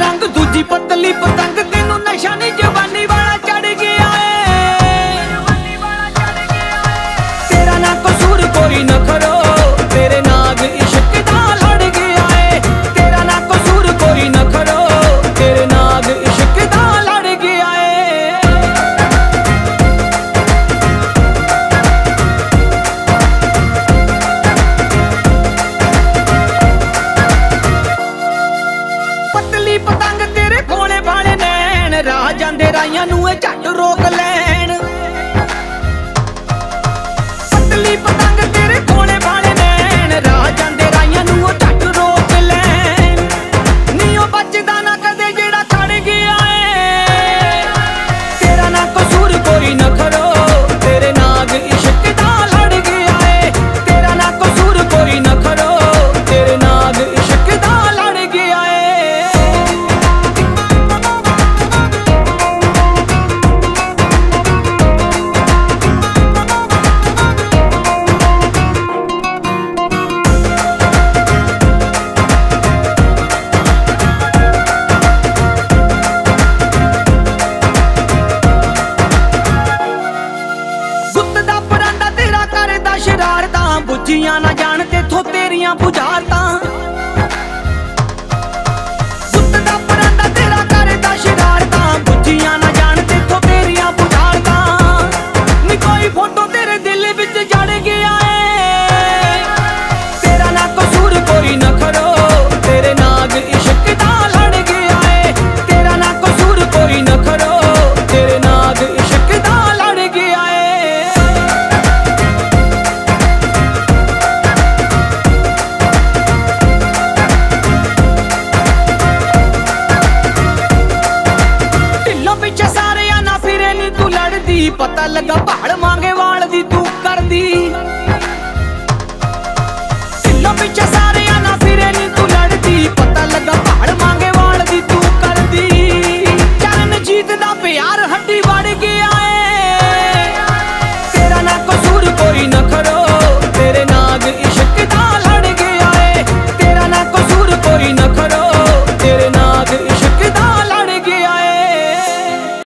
ਰੰਗ ਦੂਜੀ ਪਤਲੀ ਪਤੰਗ ਡੇਰਾਈਆਂ ਨੂੰ ਇਹ ਝੱਟ ਰੋਕ ਲੈ। ਬੁੱਝੀਆਂ ਨਾ ਜਾਣ ਤੇਥੋਂ ਤੇਰੀਆਂ ਬੁਝਾਰਤਾਂ। ਪਤਾ ਲੱਗਾ ਭਾਲ ਮੰਗੇ ਵਾਲ ਦੀ ਤੂੰ ਕਰਦੀ। ਢਿੱਲੋਂ ਪਿੱਛੇ ਸਾਰੇ